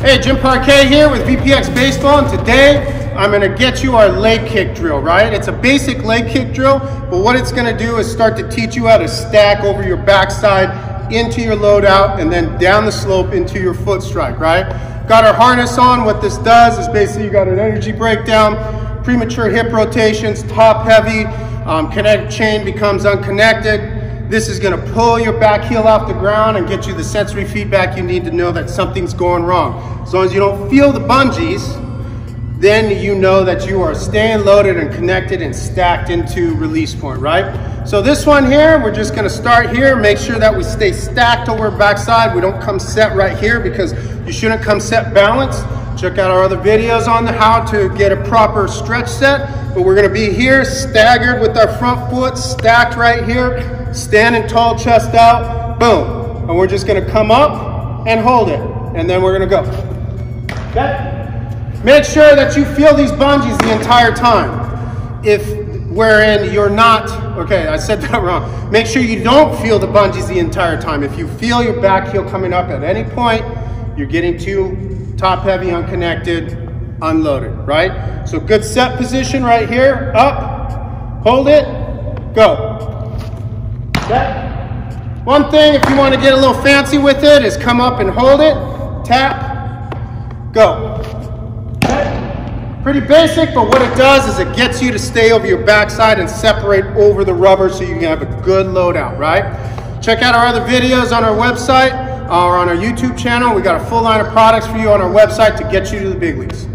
Hey, Jim Parquet here with VPX Baseball, and today I'm gonna get you our leg kick drill, right? It's a basic leg kick drill, but what it's gonna do is start to teach you how to stack over your backside into your loadout and then down the slope into your foot strike, right? Got our harness on. What this does is basically you got an energy breakdown, premature hip rotations, top heavy, um, kinetic chain becomes unconnected, this is gonna pull your back heel off the ground and get you the sensory feedback you need to know that something's going wrong. As long as you don't feel the bungees, then you know that you are staying loaded and connected and stacked into release point, right? So this one here, we're just gonna start here, make sure that we stay stacked over backside. We don't come set right here because you shouldn't come set balanced. Check out our other videos on the how to get a proper stretch set. But we're gonna be here staggered with our front foot stacked right here standing tall, chest out, boom. And we're just gonna come up and hold it. And then we're gonna go. Okay? Make sure that you feel these bungees the entire time. If wherein you're not, okay, I said that wrong. Make sure you don't feel the bungees the entire time. If you feel your back heel coming up at any point, you're getting too top heavy, unconnected, unloaded, right? So good set position right here, up, hold it, go. Okay? One thing, if you want to get a little fancy with it, is come up and hold it, tap, go. Pretty basic, but what it does is it gets you to stay over your backside and separate over the rubber so you can have a good loadout, right? Check out our other videos on our website or on our YouTube channel. We got a full line of products for you on our website to get you to the big leagues.